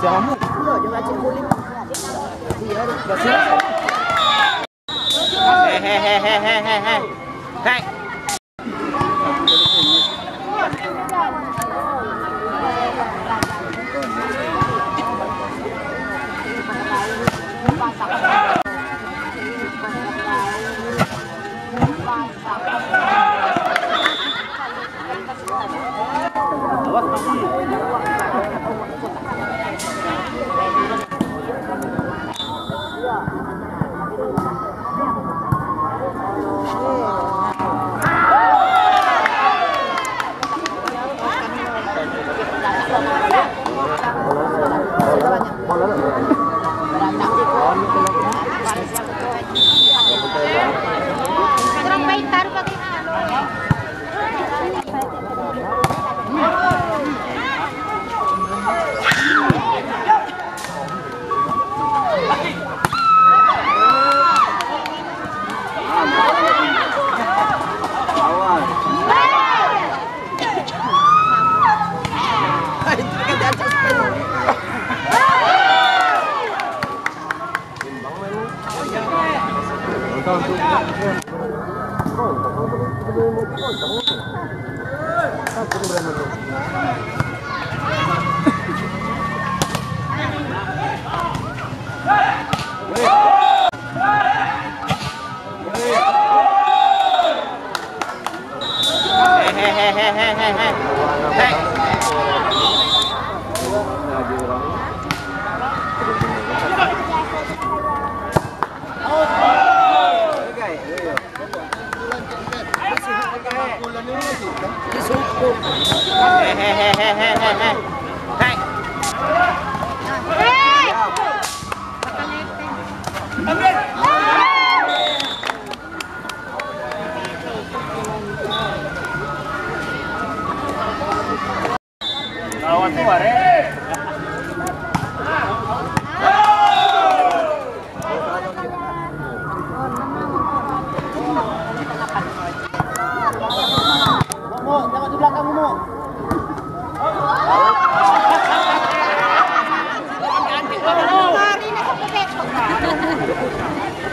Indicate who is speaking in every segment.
Speaker 1: Siamo. No, yo
Speaker 2: la chico
Speaker 3: le. Sí, ahora. Hey, hey,
Speaker 2: hey, hey, hey, hey. Hey.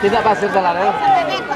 Speaker 1: Tidak pasir jalan
Speaker 2: Hehehehehehe.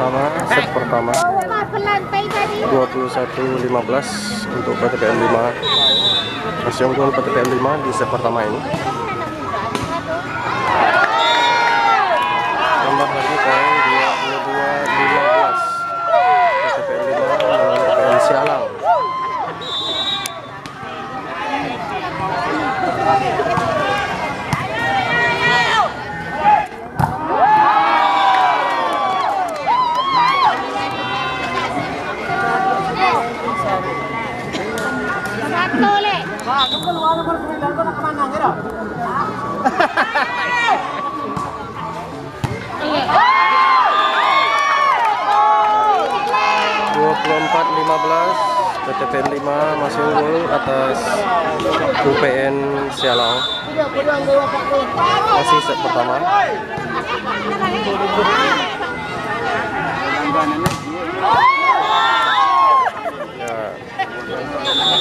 Speaker 1: Pertama, set pertama
Speaker 4: Ke lantai tadi.
Speaker 1: 21.15 untuk PTPM 5 Masih unggul PTPM 5 di set pertama ini Tambah lagi poin 22.15 PTPM 5 melawan PTPM Sialang
Speaker 4: Satu le.
Speaker 1: dua puluh empat lima belas PTPN 5 masih unggul atas UPN Sialang masih set pertama. Ya.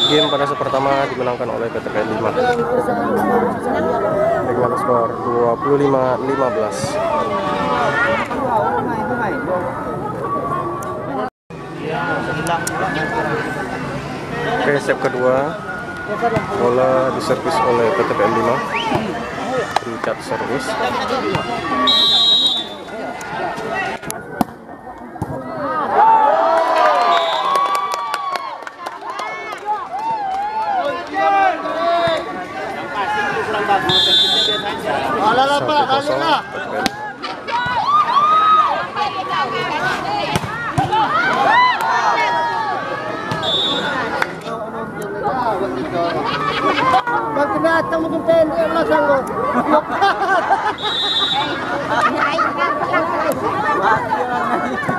Speaker 1: Game pada set pertama dimenangkan oleh PTPN 5 dengan skor 25 15 Oke, set kedua. Bola diservis oleh PTPM 5 Richard servis
Speaker 3: Alah lah pak,
Speaker 1: 1-0
Speaker 3: balik lah.
Speaker 1: PTPM 5
Speaker 3: Pag tinatang mo yung tender lang sa ko.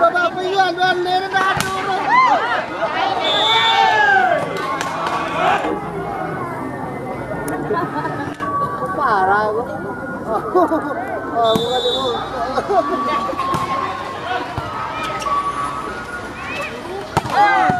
Speaker 3: Bababoy yan, yan, meron na aturo. Para ako. Oh.
Speaker 2: Hei,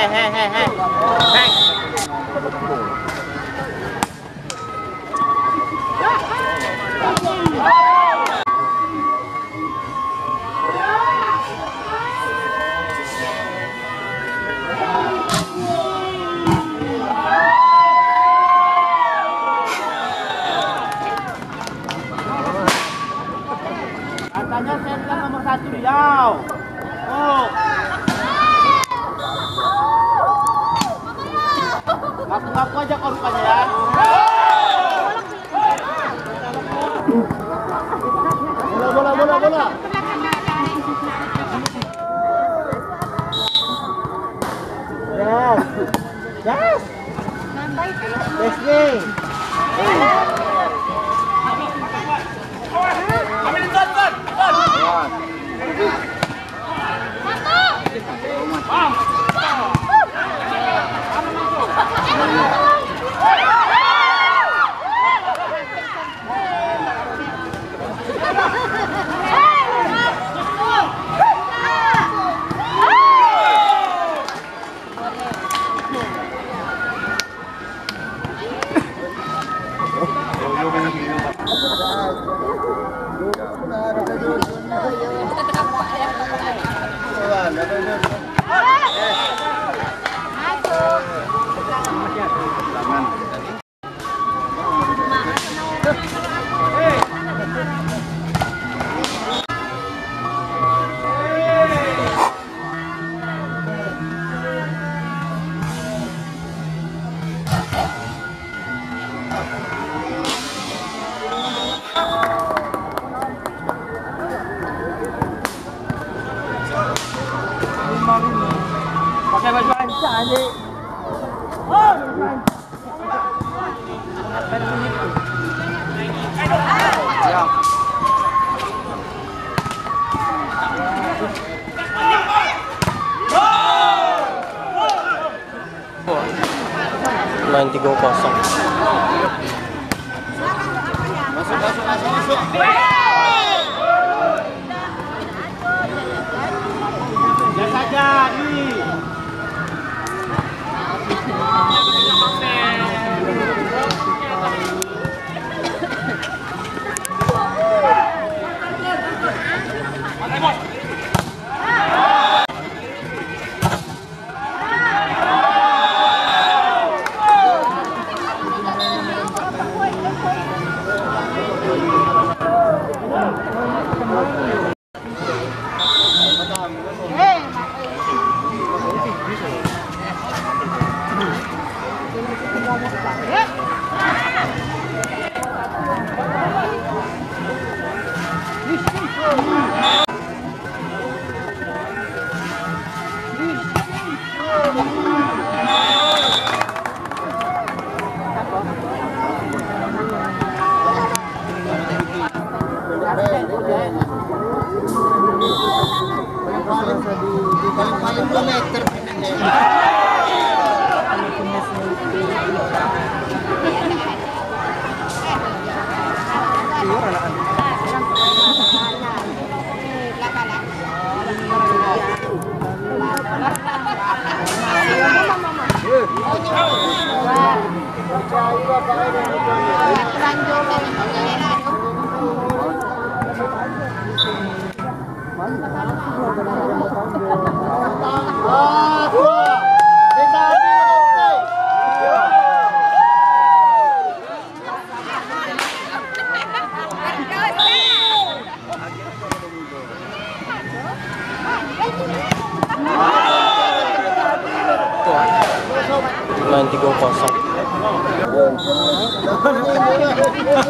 Speaker 1: hai hai hai hai hai Ngaku-ngaku aja kau rupanya ya.
Speaker 5: Bola, bola, bola, bola. Yes. Yes. Yes, nih.
Speaker 1: Pakai
Speaker 2: Main 3 kosong.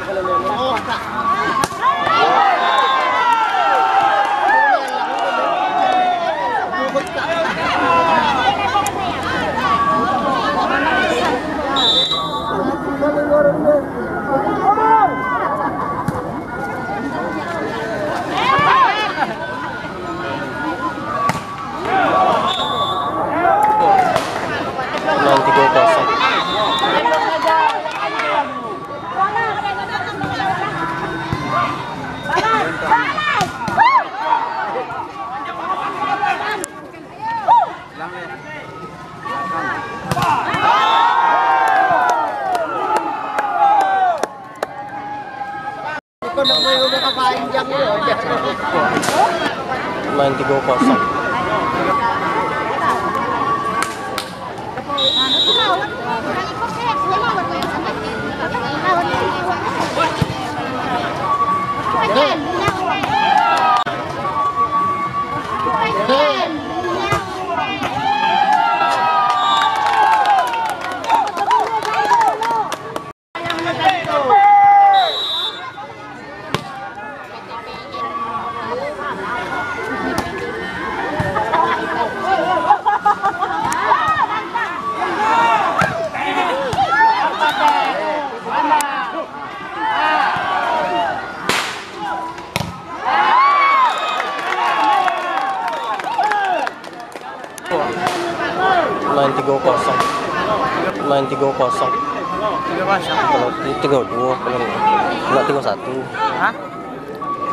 Speaker 2: 3-1
Speaker 1: Hah?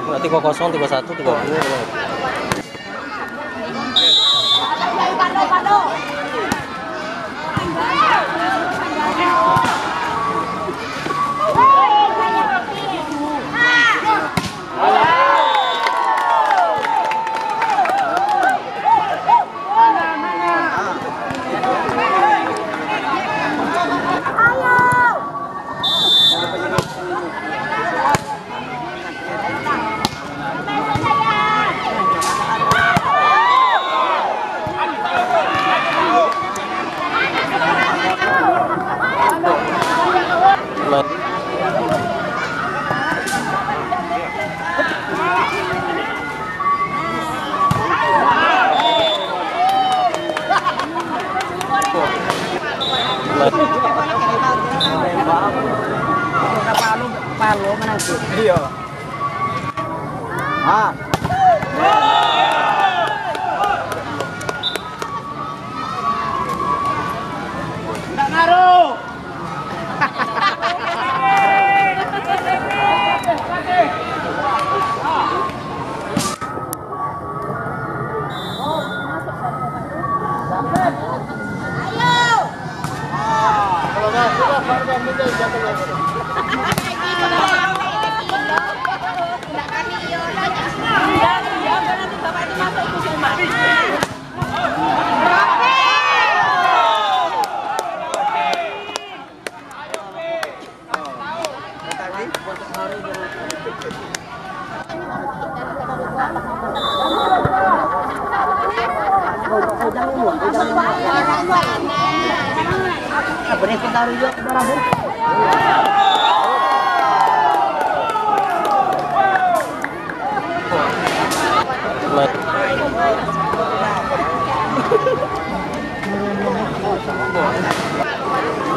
Speaker 2: enggak 3-0 3-1 3-2 kalau main
Speaker 6: Ah. Harga muda jangan lagi.
Speaker 1: Berikut taruh yuk barang.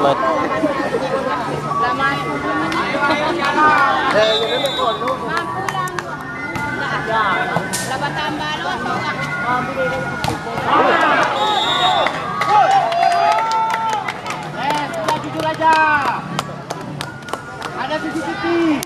Speaker 2: main main
Speaker 6: Eh, yun na ko, no?
Speaker 1: Eh, aja. Ada CCTV.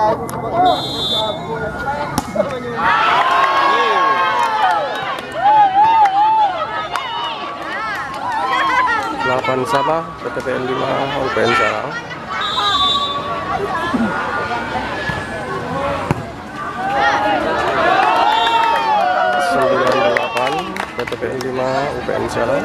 Speaker 1: 8 sama PTPN 5 UPN Sarang. Sembilan delapan PTPN 5 UPN Sarang.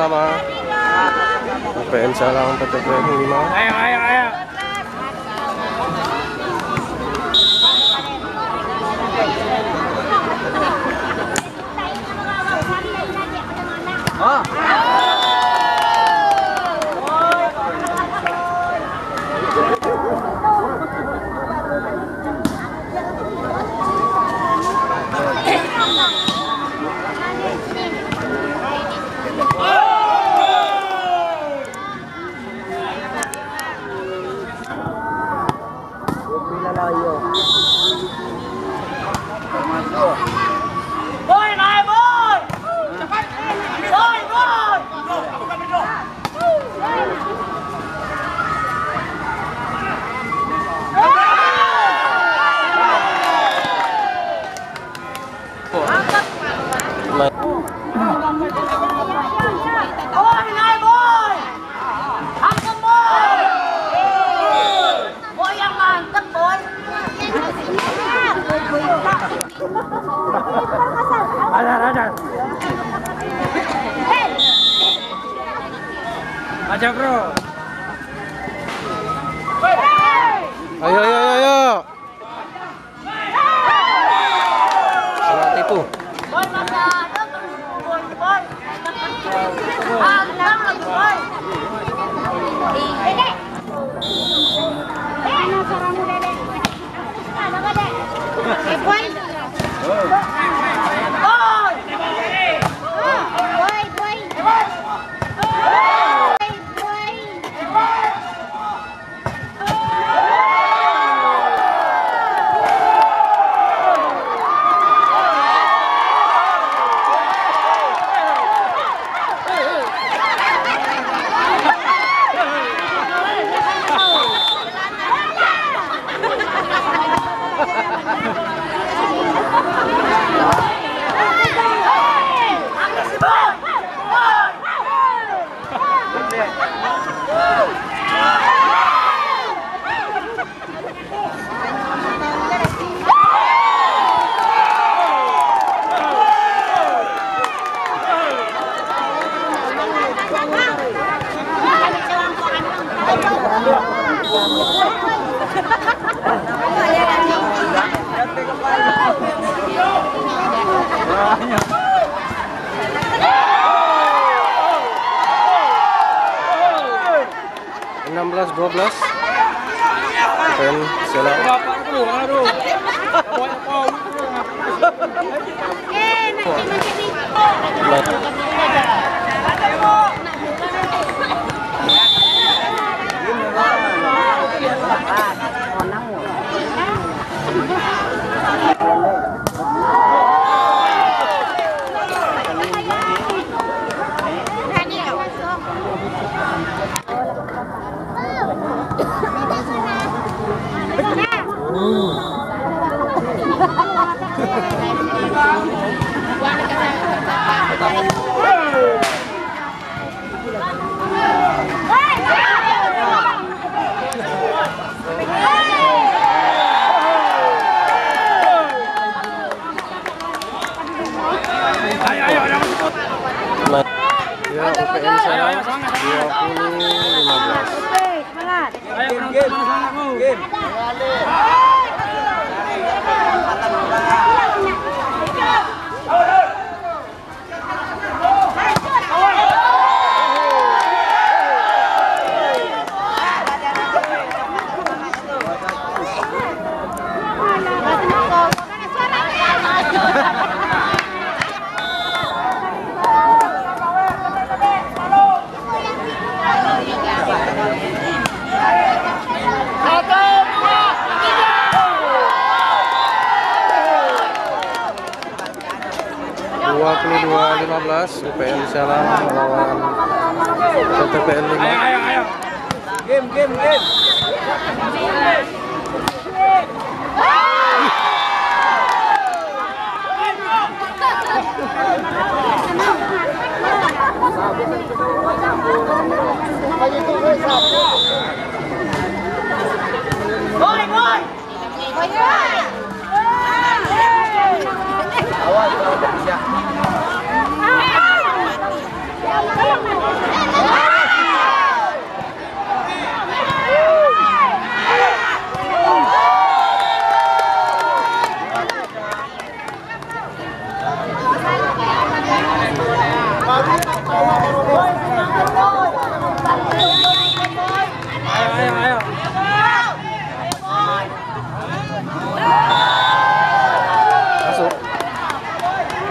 Speaker 1: bersama PPN Salang PTPN 5
Speaker 2: ayo ayo ayo. Ajar, ajar. Ajar, bro.
Speaker 1: Ayo, ayo. Enam belas dua belas. Selang
Speaker 7: Bapak tu,
Speaker 1: ya UPN Selang 20 15
Speaker 7: Ayo, penonton mana? Sangatmu?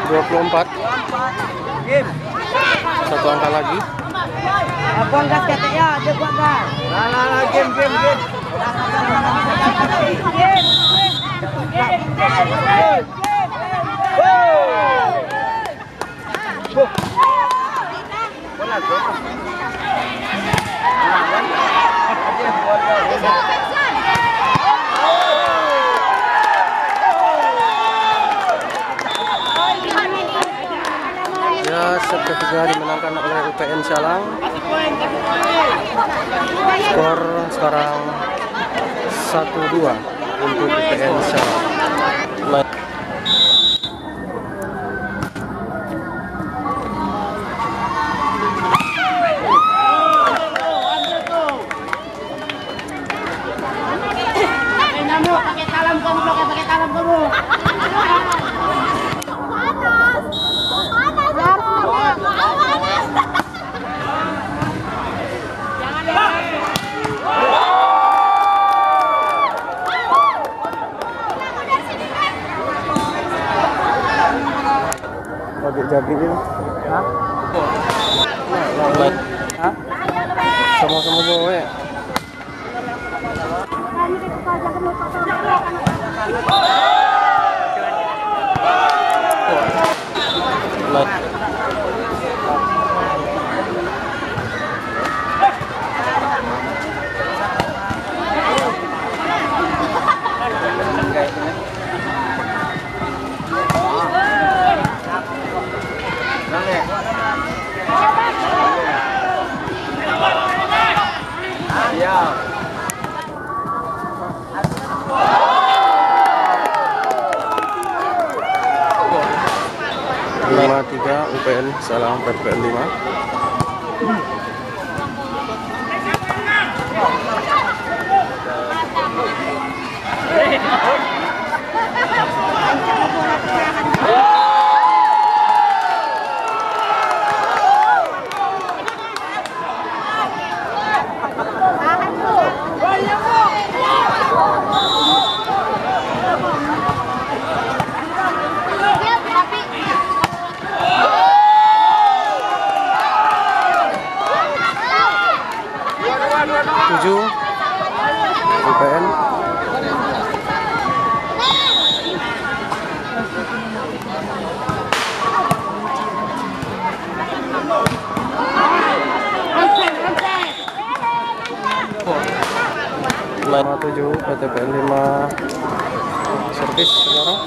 Speaker 1: 24
Speaker 3: Game.
Speaker 1: satu angka lagi
Speaker 2: Buang gas ya, gas.
Speaker 1: Set ketiga dimenangkan oleh UPN Selang skor sekarang 1-2 untuk UPN Selang
Speaker 8: Sama-sama
Speaker 1: gue. PPL Salam PPL 5 7 PTPN 5 servis sekarang